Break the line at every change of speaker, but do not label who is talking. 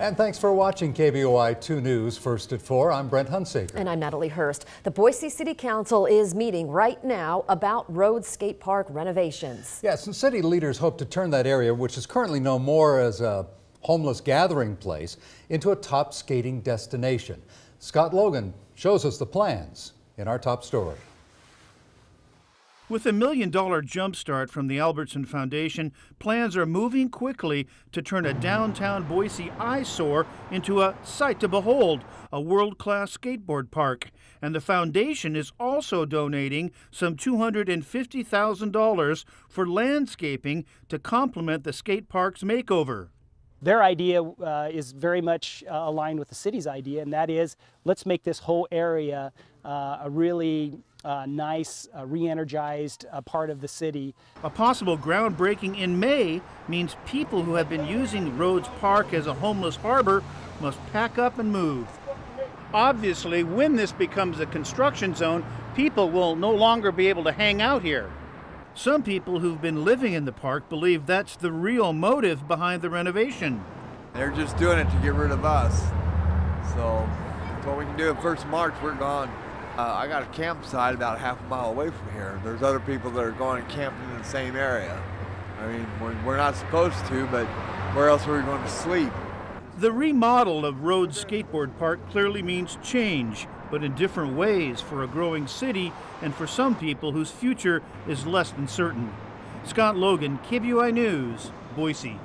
And thanks for watching KBOI 2 News First at 4. I'm Brent Hunsaker.
And I'm Natalie Hurst. The Boise City Council is meeting right now about Rhodes Skate Park renovations.
Yes, and city leaders hope to turn that area, which is currently known more as a homeless gathering place, into a top skating destination. Scott Logan shows us the plans in our top story.
With a million dollar jumpstart from the Albertson Foundation, plans are moving quickly to turn a downtown Boise eyesore into a sight to behold, a world class skateboard park. And the foundation is also donating some $250,000 for landscaping to complement the skate park's makeover.
Their idea uh, is very much uh, aligned with the city's idea, and that is let's make this whole area uh, a really uh, nice, uh, re energized uh, part of the city.
A possible groundbreaking in May means people who have been using Rhodes Park as a homeless harbor must pack up and move. Obviously, when this becomes a construction zone, people will no longer be able to hang out here. Some people who've been living in the park believe that's the real motive behind the renovation.
They're just doing it to get rid of us. So that's what we can do. First March, we're gone. Uh, I got a campsite about half a mile away from here. There's other people that are going camping in the same area. I mean, we're not supposed to, but where else are we going to sleep?
The remodel of Rhodes Skateboard Park clearly means change, but in different ways for a growing city and for some people whose future is less than certain. Scott Logan, KBOI News, Boise.